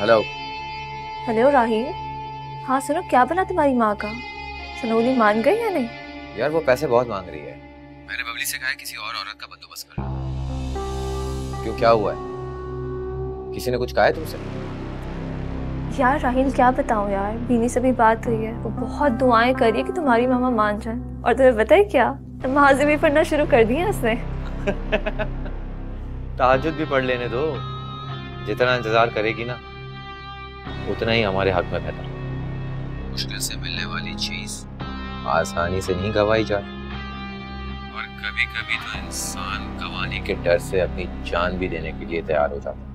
Hello. Hello Rahil. हाँ सुनो क्या बना तुम्हारी माँ का? सनोली मान गई या नहीं? यार वो पैसे बहुत मांग रही है। मैंने बबली से कहा है किसी और औरत का बंदोबस्त कर क्यों क्या हुआ है? किसी ने कुछ कहा है तुमसे? यार राहिल क्या बताऊँ यार? बीनी से भी बात हुई है। वो बहुत दुआएँ कर रही है कि तुम्हारी मामा मान जाए। और तुम्हें पता है क्या? नमाजें भी पढ़ना शुरू कर दी है उसने। ताजुद भी पढ़ लेने दो। जितना इंतज़ार करेगी ना उतना ही हमारे हक में बेहतर मुश्किल से मिलने वाली चीज़ आसानी से नहीं गवाई जाती और कभी कभी तो इंसान गंवाने के डर से अपनी जान भी देने के लिए तैयार हो जाता है।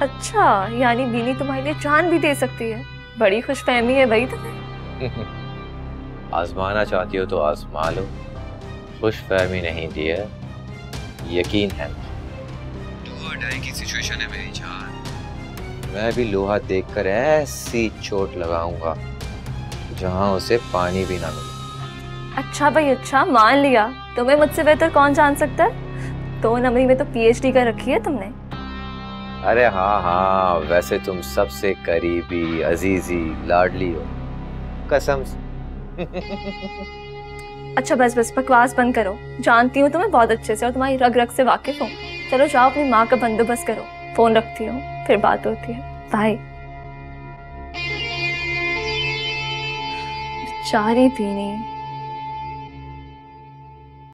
अच्छा यानी बीनी तुम्हारे लिए जान भी दे सकती है। बड़ी खुशफहमी है भाई तुम्हें। है आजमाना चाहती हो तो आजमा लो। खुश फहमी नहीं दी है। यकीन है डू और डाई की सिचुएशन है मेरी जान। मैं भी लोहा देखकर ऐसी चोट लगाऊँगा जहाँ उसे पानी भी ना मिले। अच्छा भाई अच्छा मान लिया। तुम्हें मुझसे बेहतर कौन जान सकता है? तो नमरी में तो पीएचडी कर रखी है तुमने। अरे हाँ हाँ वैसे तुम सबसे करीबी अजीजी लाडली हो। कसम से। अच्छा बस बस बकवास बंद करो। जानती हूँ तुम्हें बहुत अच्छे से और तुम्हारी रग रग से वाकिफ हूँ। चलो जाओ अपनी माँ का बंदोबस्त करो। फ़ोन रखती हूँ फिर बात होती है। बाय बेचारी थी नहीं।